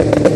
Gracias.